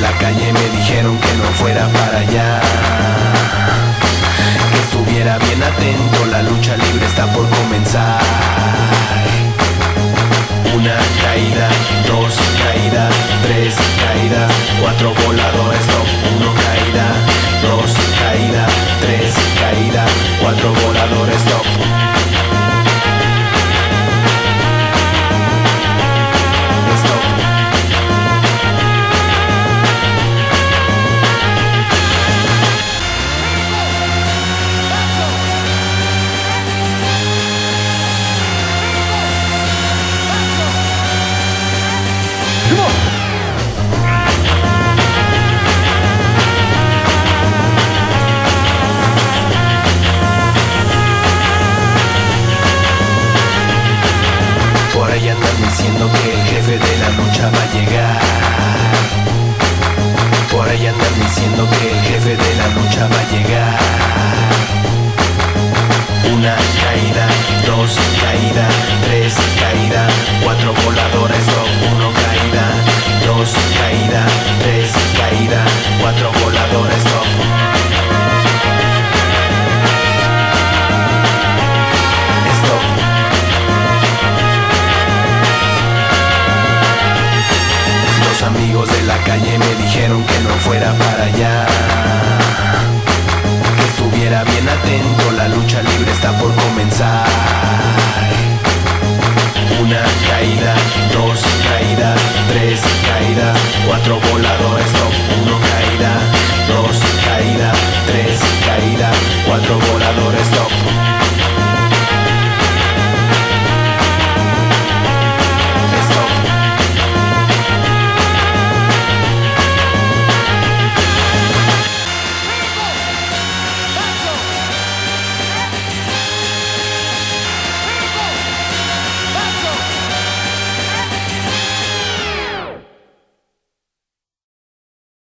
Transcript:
la calle me dijeron que no fuera para allá. Que estuviera bien atento, la lucha libre está por comenzar. Una caída, dos caídas, tres caídas, cuatro voladores, no, uno caída, dos caídas, tres caídas, cuatro voladores, no. que el jefe de la lucha va a llegar. Por ahí andan diciendo que el jefe de la lucha va a llegar. Una caída, dos calle me dijeron que no fuera para allá. Que estuviera bien atento, la lucha libre está por comenzar. Una caída, dos caídas, tres caídas, cuatro voladores, no, uno caída, dos caídas, tres caídas, cuatro voladores, no.